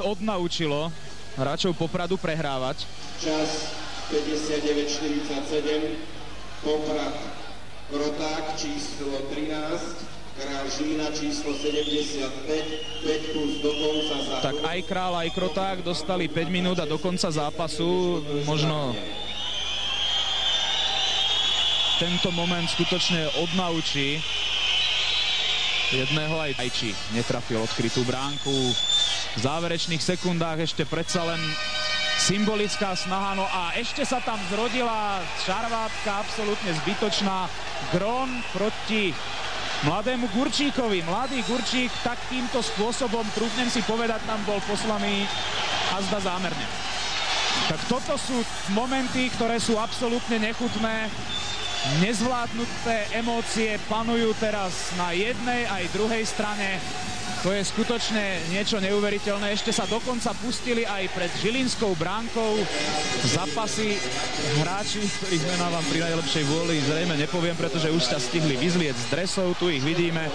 odnaučilo hráčov Popradu prehrávať. Čas 59.47, Poprad Kroták číslo 13, Král Žína číslo 75, 5 plus do konca za... Tak aj Král, aj Kroták dostali 5 minút a do konca zápasu možno tento moment skutočne odnaučí jedného aj Ajči netrafil odkrytú bránku. V záverečných sekundách ešte predsa len symbolická snaha, no a ešte sa tam zrodila šarvátka, absolútne zbytočná. Gron proti mladému Gurčíkovi. Mladý Gurčík takýmto spôsobom, trúfnem si povedať, tam bol poslaný a zda zámerne. Tak toto sú momenty, ktoré sú absolútne nechutné nezvládnuté emócie panujú teraz na jednej aj druhej strane. To je skutočne niečo neuveriteľné. Ešte sa dokonca pustili aj pred Žilinskou bránkou zapasy hráči, ktorých mená vám pri najlepšej vôli zrejme nepoviem, pretože už sa stihli vyzlieť z dresov, tu ich vidíme.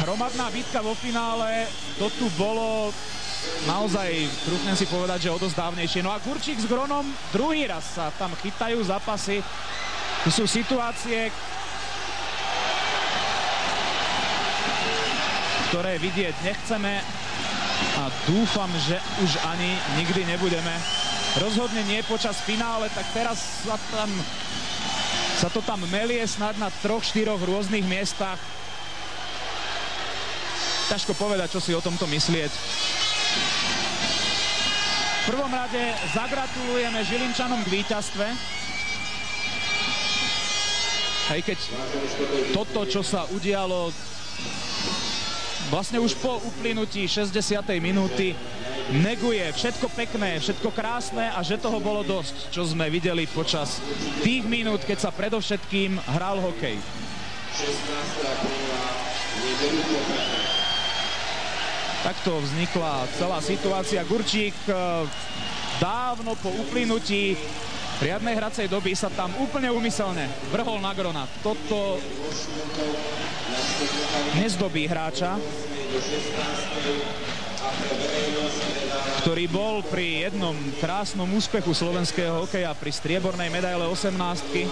Hromadná bitka vo finále, to tu bolo naozaj, trúfnem si povedať, že odozdávnejšie. No a Kurčík s Gronom druhý raz sa tam chytajú zapasy. Tu sú situácie, ktoré vidieť nechceme a dúfam, že už ani nikdy nebudeme. Rozhodne nie počas finále, tak teraz sa, tam, sa to tam melie snad na troch, štyroch rôznych miestach. Ťažko povedať, čo si o tomto myslieť. V prvom rade zagratulujeme Žilinčanom k víťazstve. Aj keď toto, čo sa udialo vlastne už po uplynutí 60. minúty neguje všetko pekné, všetko krásne a že toho bolo dosť, čo sme videli počas tých minút, keď sa predovšetkým hral hokej. 16. apríla Takto vznikla celá situácia. Gurčík e, dávno po uplynutí riadnej hracej doby sa tam úplne umyselne vrhol na Grona. Toto nezdobí hráča, ktorý bol pri jednom krásnom úspechu slovenského hokeja pri striebornej medaile 18 -ky.